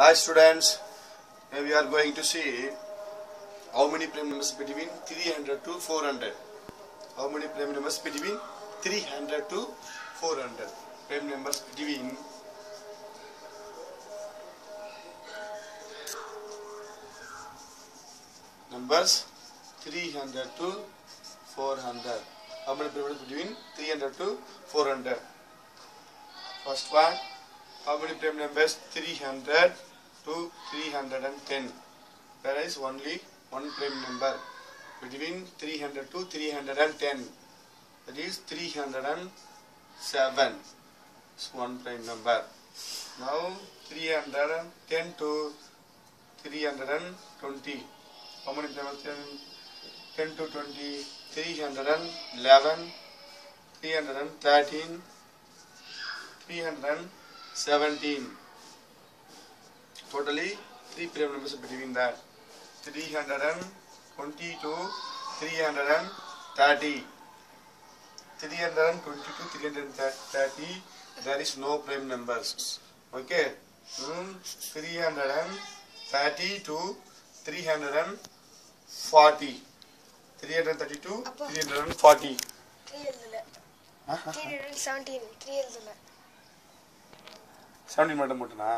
Hi students, Now we are going to see how many prime numbers between 300 to 400. How many prime numbers between 300 to 400. Prime numbers between numbers 300 to 400. How many prime numbers between 300 to 400? First one, how many prime numbers 300 to 310? There is only one prime number between 300 to 310. That is 307. It's one prime number. Now 310 to 320. How many prime numbers? 10 to 20, 311, 313, 317. Totally three prime numbers between that. 320 to 330. 320 to 330 there is no prime numbers. Okay. Hmm, 330 to 340. 330 to அப்பா. 340. Three எழுதல three hundred seventeen three எழுதல 17 மட்டும் மட்டும்னா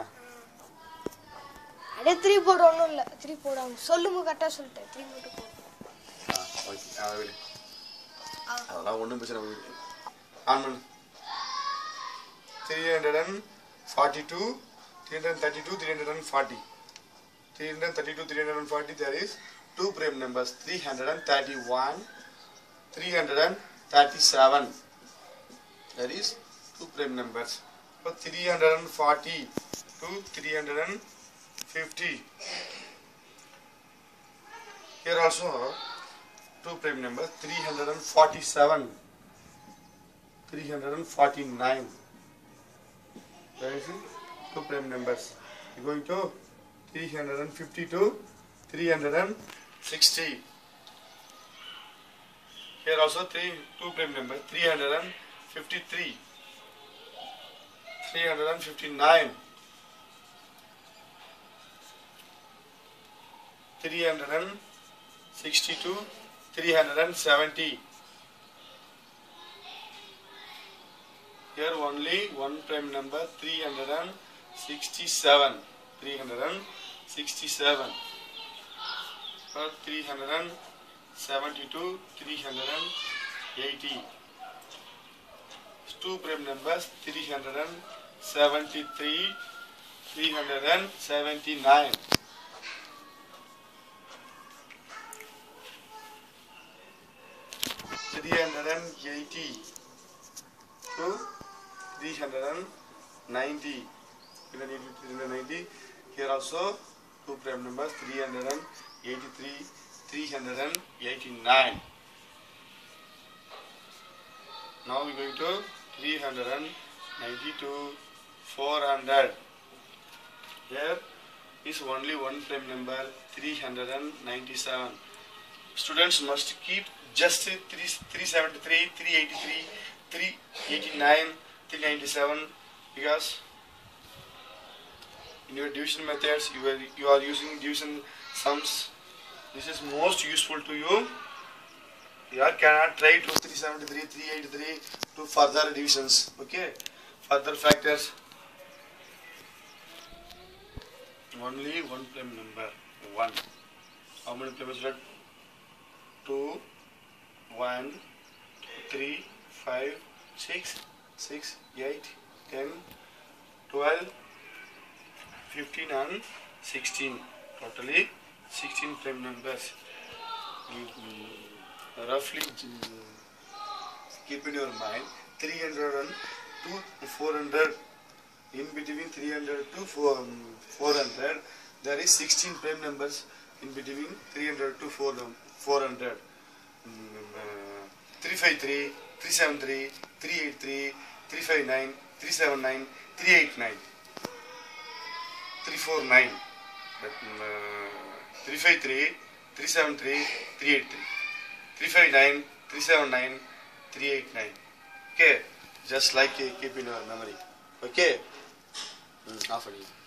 அப்படியே three போட ஒன்றும் இல்லை. Three போடாம சொல்லுங்க கரெக்டாக சொல்லிட்டேன். த்ரீ விடு. ஆ. அதெல்லாம் ஒன்றும் பிரச்சனை ஆன் பண்ணு. Three hundred and forty to three hundred thirty two three hundred and forty three hundred thirty two three hundred and forty there is two prime numbers three hundred and thirty one three hundred and thirty seven that is two prime numbers. But 340 to 350 here also two prime numbers 347 349 there is two prime numbers. You going to 350 to 360 here also three two prime numbers 353 359 360 to 370 here only one prime number 367 367 or 372 380 two prime numbers 373 379 380 to hmm? 390 390 here also two prime numbers 383 389 now we going to 392 400 here is only one prime number 397 students must keep just 3, 373 383 389 397 because in your division methods you are you are using division sums. This is most useful to you. You cannot try to 373 383 to further divisions. Okay? Further factors. Only one prime number. One. How many prime numbers two one three five six six eight ten twelve fifteen and sixteen. Totally sixteen prime numbers. You mm, roughly mm, keep in your mind 300 and to 400 in between 300 to 4, um, 400 there is 16 prime numbers in between 300 to 4, um, 400 Mm, uh, 353 373 383 359 379 389 349 but, mm, uh, 353 373 383 359 379 389 okay? Just like keep in your memory. Okay? Mm, it.